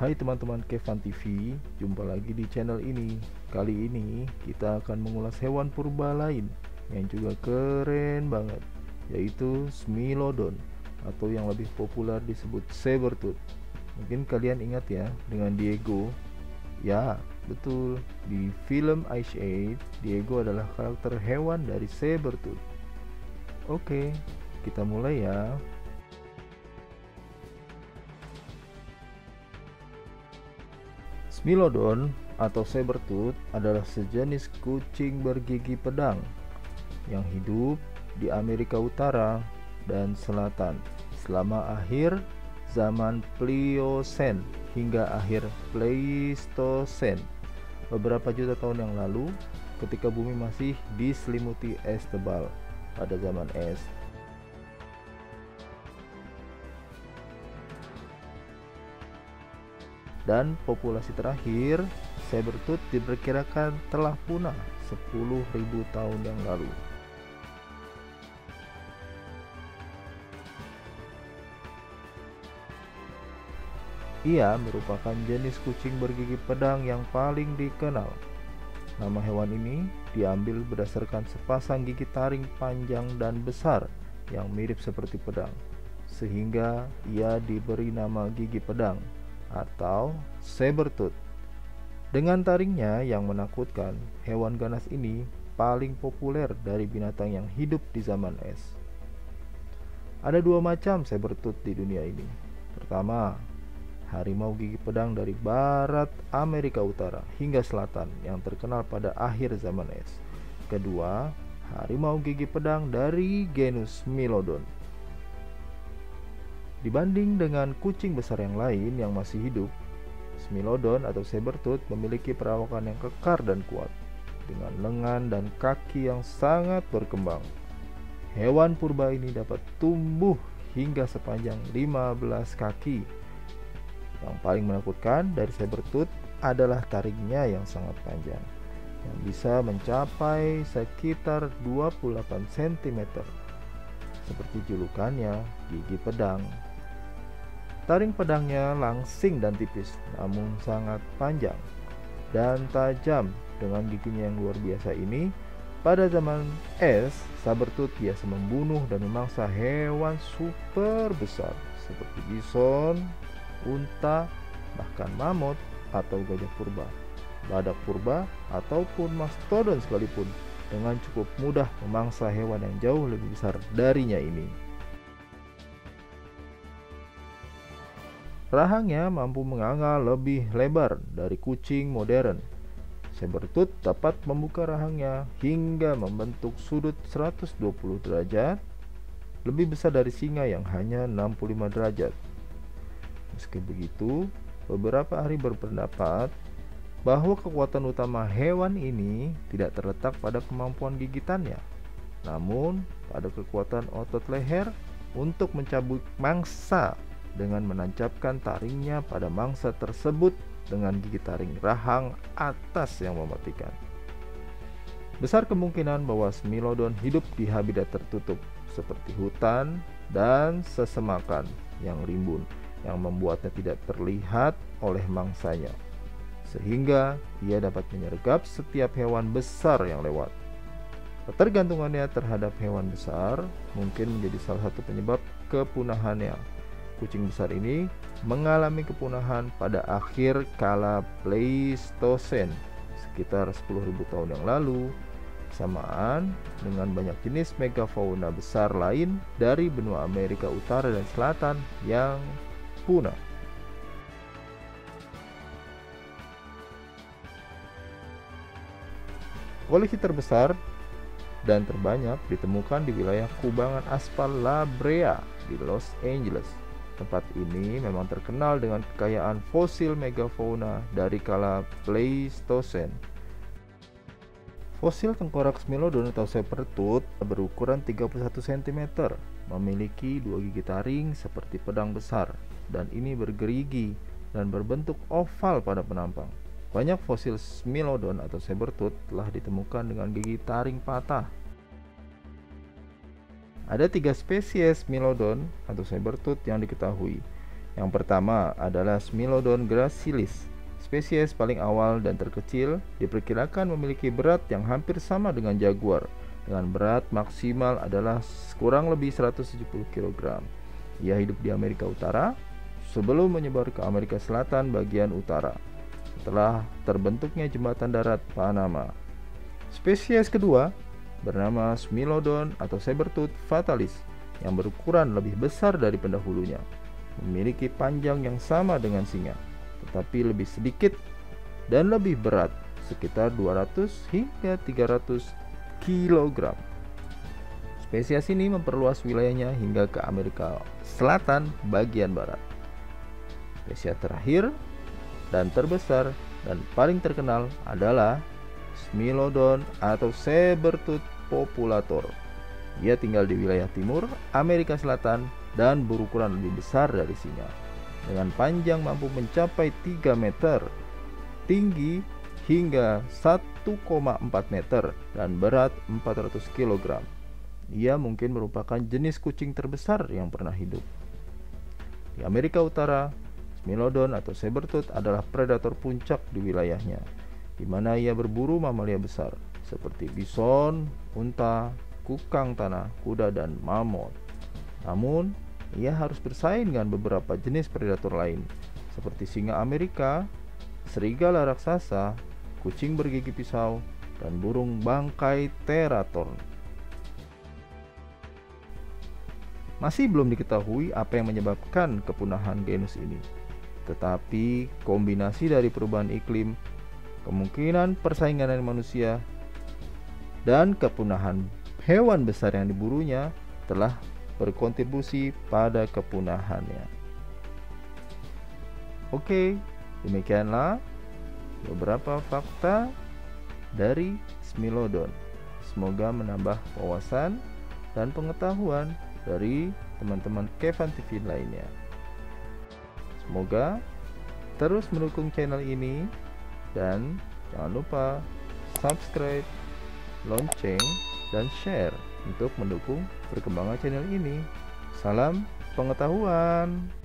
Hai teman-teman Kevan TV, jumpa lagi di channel ini. Kali ini kita akan mengulas hewan purba lain yang juga keren banget, yaitu Smilodon atau yang lebih populer disebut Sabertooth. Mungkin kalian ingat ya dengan Diego. Ya, betul. Di film Ice Age, Diego adalah karakter hewan dari Sabertooth. Oke, kita mulai ya. Smilodon atau sabertooth adalah sejenis kucing bergigi pedang yang hidup di Amerika Utara dan Selatan selama akhir zaman Pliocene hingga akhir Pleistocene. Beberapa juta tahun yang lalu ketika bumi masih diselimuti es tebal pada zaman es dan populasi terakhir sabertooth diperkirakan telah punah 10.000 tahun yang lalu. Ia merupakan jenis kucing bergigi pedang yang paling dikenal. Nama hewan ini diambil berdasarkan sepasang gigi taring panjang dan besar yang mirip seperti pedang, sehingga ia diberi nama gigi pedang atau sabertooth. Dengan taringnya yang menakutkan, hewan ganas ini paling populer dari binatang yang hidup di zaman es. Ada dua macam sabertooth di dunia ini. Pertama, harimau gigi pedang dari barat Amerika Utara hingga selatan yang terkenal pada akhir zaman es. Kedua, harimau gigi pedang dari genus Milodon Dibanding dengan kucing besar yang lain yang masih hidup, Smilodon atau Sabertooth memiliki perawakan yang kekar dan kuat, dengan lengan dan kaki yang sangat berkembang. Hewan purba ini dapat tumbuh hingga sepanjang 15 kaki. Yang paling menakutkan dari Sabertooth adalah taringnya yang sangat panjang, yang bisa mencapai sekitar 28 cm. Seperti julukannya, gigi pedang. Taring pedangnya langsing dan tipis, namun sangat panjang dan tajam dengan giginya yang luar biasa ini. Pada zaman es, sabertooth biasa membunuh dan memangsa hewan super besar seperti bison, unta, bahkan mamut atau gajah purba, badak purba ataupun mastodon sekalipun dengan cukup mudah memangsa hewan yang jauh lebih besar darinya ini. Rahangnya mampu menganga lebih lebar dari kucing modern. Sabertooth dapat membuka rahangnya hingga membentuk sudut 120 derajat, lebih besar dari singa yang hanya 65 derajat. Meski begitu, beberapa ahli berpendapat bahwa kekuatan utama hewan ini tidak terletak pada kemampuan gigitannya, namun pada kekuatan otot leher untuk mencabut mangsa dengan menancapkan taringnya pada mangsa tersebut dengan gigi taring rahang atas yang mematikan. Besar kemungkinan bahwa Smilodon hidup di habitat tertutup seperti hutan dan sesemakan yang rimbun yang membuatnya tidak terlihat oleh mangsanya sehingga ia dapat menyergap setiap hewan besar yang lewat. Ketergantungannya terhadap hewan besar mungkin menjadi salah satu penyebab kepunahannya kucing besar ini mengalami kepunahan pada akhir kala Pleistocene sekitar 10.000 tahun yang lalu samaan dengan banyak jenis megafauna besar lain dari benua Amerika Utara dan Selatan yang punah. Koleksi terbesar dan terbanyak ditemukan di wilayah kubangan aspal La Brea di Los Angeles Tempat ini memang terkenal dengan kekayaan fosil megafauna dari kala Pleistocene. Fosil tengkorak Smilodon atau Sabertooth berukuran 31 cm, memiliki dua gigi taring seperti pedang besar, dan ini bergerigi dan berbentuk oval pada penampang. Banyak fosil Smilodon atau Sabertooth telah ditemukan dengan gigi taring patah ada tiga spesies Milodon atau sabertooth yang diketahui, Yang pertama adalah Smilodon gracilis. Spesies paling awal dan terkecil diperkirakan memiliki berat yang hampir sama dengan jaguar dengan berat maksimal adalah kurang lebih 170 kg. Ia hidup di Amerika Utara sebelum menyebar ke Amerika Selatan bagian utara setelah terbentuknya jembatan darat Panama. Spesies kedua bernama Smilodon atau Sabertooth fatalis yang berukuran lebih besar dari pendahulunya. Memiliki panjang yang sama dengan singa, tetapi lebih sedikit dan lebih berat, sekitar 200 hingga 300 kg. Spesies ini memperluas wilayahnya hingga ke Amerika Selatan bagian barat. Spesies terakhir dan terbesar dan paling terkenal adalah Smilodon atau Sabertooth populator. Ia tinggal di wilayah timur Amerika Selatan dan berukuran lebih besar dari singa. Dengan panjang mampu mencapai 3 meter, tinggi hingga 1,4 meter dan berat 400 kg. Ia mungkin merupakan jenis kucing terbesar yang pernah hidup. Di Amerika Utara, Smilodon atau Sabertooth adalah predator puncak di wilayahnya, di mana ia berburu mamalia besar seperti bison, unta, kukang tanah, kuda, dan mamut. Namun, ia harus bersaing dengan beberapa jenis predator lain, seperti singa Amerika, serigala raksasa, kucing bergigi pisau, dan burung bangkai terator. Masih belum diketahui apa yang menyebabkan kepunahan genus ini. Tetapi kombinasi dari perubahan iklim, kemungkinan persaingan dengan manusia, dan kepunahan hewan besar yang diburunya telah berkontribusi pada kepunahannya. Oke, demikianlah beberapa fakta dari Smilodon. Semoga menambah wawasan dan pengetahuan dari teman-teman Kevan TV lainnya. Semoga terus mendukung channel ini dan jangan lupa subscribe, lonceng, dan share untuk mendukung perkembangan channel ini. Salam pengetahuan.